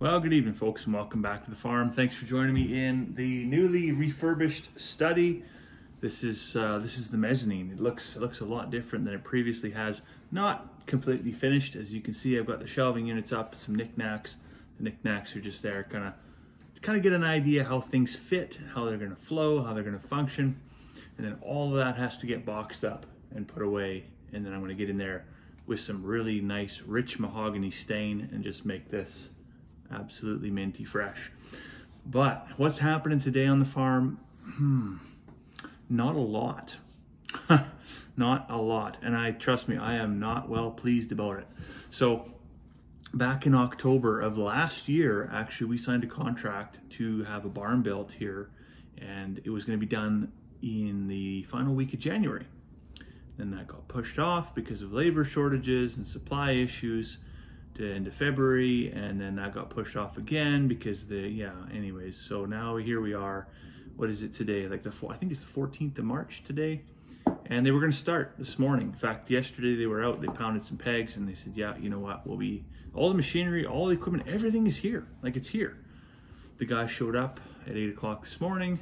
Well, good evening, folks, and welcome back to the farm. Thanks for joining me in the newly refurbished study. This is uh, this is the mezzanine. It looks it looks a lot different than it previously has. Not completely finished, as you can see. I've got the shelving units up, some knickknacks. The knickknacks are just there, kind of kind of get an idea how things fit, how they're going to flow, how they're going to function, and then all of that has to get boxed up and put away. And then I'm going to get in there with some really nice, rich mahogany stain and just make this absolutely minty fresh. But what's happening today on the farm? Hmm, not a lot. not a lot. And I trust me, I am not well pleased about it. So back in October of last year, actually, we signed a contract to have a barn built here, and it was going to be done in the final week of January. Then that got pushed off because of labor shortages and supply issues to into February, and then that got pushed off again because the yeah. Anyways, so now here we are. What is it today? Like the I think it's the 14th of March today, and they were going to start this morning. In fact, yesterday they were out. They pounded some pegs, and they said, "Yeah, you know what? We'll be all the machinery, all the equipment, everything is here. Like it's here." The guy showed up at eight o'clock this morning,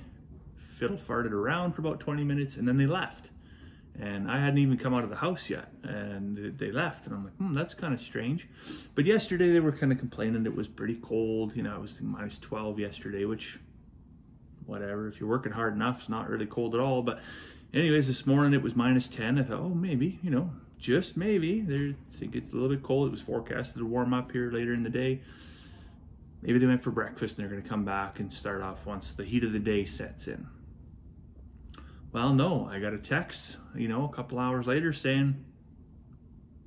fiddle farted around for about 20 minutes, and then they left and I hadn't even come out of the house yet, and they left, and I'm like, hmm, that's kind of strange. But yesterday they were kind of complaining it was pretty cold. You know, it was minus 12 yesterday, which, whatever. If you're working hard enough, it's not really cold at all. But, anyways, this morning it was minus 10. I thought, oh, maybe, you know, just maybe. They think it's a little bit cold. It was forecasted to warm up here later in the day. Maybe they went for breakfast and they're going to come back and start off once the heat of the day sets in. Well, no, I got a text, you know, a couple hours later saying,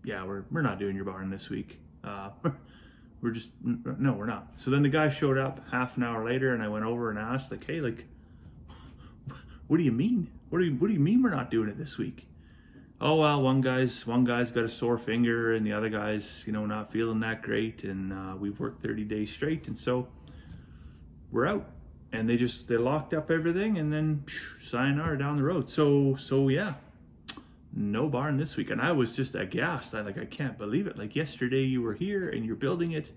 yeah, we're, we're not doing your barn this week. Uh, we're just, no, we're not. So then the guy showed up half an hour later and I went over and asked like, hey, like, what do you mean? What do you, what do you mean we're not doing it this week? Oh, well, one guy's, one guy's got a sore finger and the other guy's, you know, not feeling that great. And uh, we've worked 30 days straight. And so we're out and they just they locked up everything and then phew, sayonara down the road. So so yeah, no barn this week, and I was just aghast. I like I can't believe it. Like yesterday you were here and you're building it,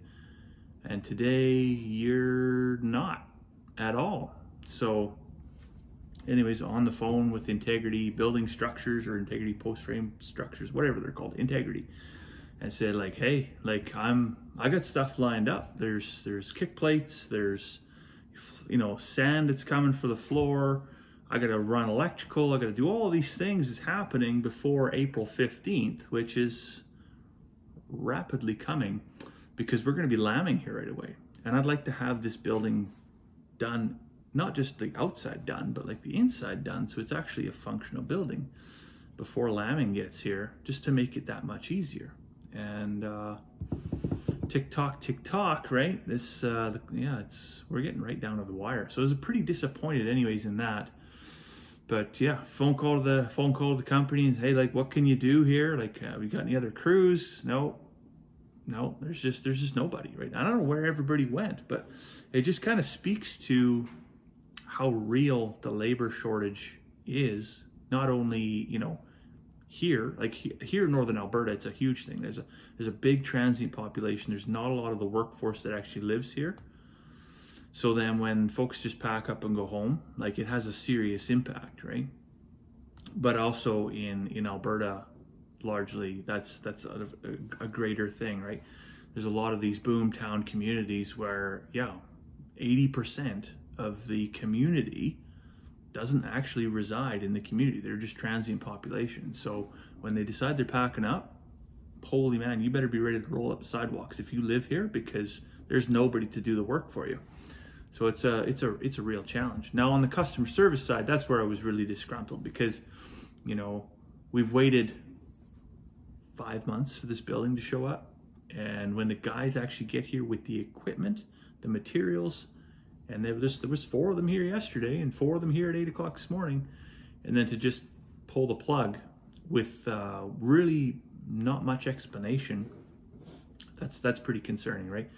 and today you're not at all. So, anyways, on the phone with Integrity Building Structures or Integrity Post Frame Structures, whatever they're called, Integrity, and said like, hey, like I'm I got stuff lined up. There's there's kick plates. There's you know, sand that's coming for the floor. I got to run electrical. I got to do all these things is happening before April 15th, which is rapidly coming because we're going to be lambing here right away. And I'd like to have this building done, not just the outside done, but like the inside done. So it's actually a functional building before lambing gets here, just to make it that much easier. And, uh, tick tock, tick tock, right? This, uh, the, yeah, it's we're getting right down to the wire. So I was pretty disappointed, anyways, in that. But yeah, phone call to the phone call to the company and hey, like, what can you do here? Like, uh, we got any other crews? No, no. There's just there's just nobody, right? I don't know where everybody went, but it just kind of speaks to how real the labor shortage is. Not only you know here, like here in northern Alberta, it's a huge thing. There's a there's a big transient population. There's not a lot of the workforce that actually lives here. So then when folks just pack up and go home, like it has a serious impact, right? But also in in Alberta, largely that's that's a, a, a greater thing, right? There's a lot of these boom town communities where yeah, 80% of the community doesn't actually reside in the community. They're just transient population. So when they decide they're packing up, holy man, you better be ready to roll up the sidewalks if you live here because there's nobody to do the work for you. So it's a it's a it's a real challenge. Now on the customer service side, that's where I was really disgruntled because, you know, we've waited five months for this building to show up. And when the guys actually get here with the equipment, the materials, and there was there was four of them here yesterday and four of them here at eight o'clock this morning. And then to just pull the plug with uh, really not much explanation that's that's pretty concerning right?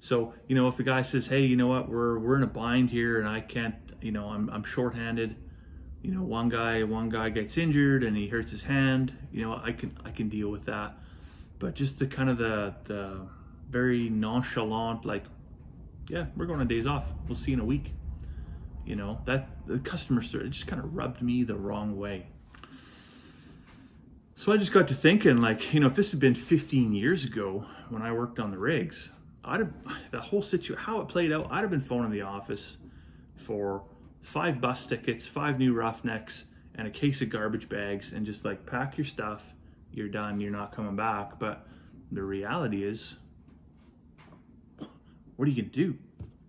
So you know if the guy says hey you know what? We're we're in a bind here and i can't you know i'm, I'm shorthanded. You know one guy one guy gets injured and he hurts his hand. You know i can i can deal with that. But just the kind of the the very nonchalant like yeah, we're going on days off. We'll see you in a week. You know, that the customer service just kind of rubbed me the wrong way. So I just got to thinking, like, you know, if this had been 15 years ago when I worked on the rigs, I'd have the whole situation, how it played out, I'd have been phoning the office for five bus tickets, five new roughnecks, and a case of garbage bags, and just like pack your stuff. You're done. You're not coming back. But the reality is, what are you gonna do?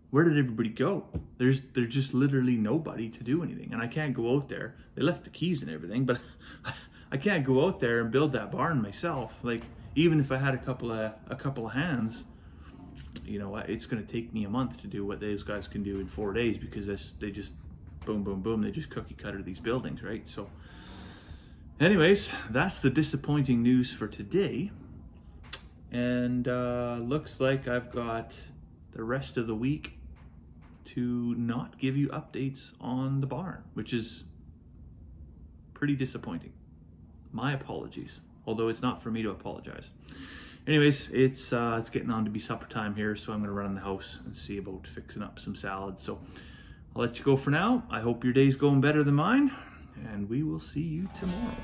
Where did everybody go? There's there's just literally nobody to do anything, and I can't go out there. They left the keys and everything, but I can't go out there and build that barn myself. Like even if I had a couple of a couple of hands, you know, it's going to take me a month to do what those guys can do in four days because they just boom, boom, boom. They just cookie cutter these buildings, right? So, anyways, that's the disappointing news for today. And uh, looks like I've got the rest of the week to not give you updates on the barn, which is pretty disappointing. My apologies, although it's not for me to apologize. Anyways, it's uh, it's getting on to be supper time here, so I'm gonna run in the house and see about fixing up some salad. So I'll let you go for now. I hope your day's going better than mine, and we will see you tomorrow.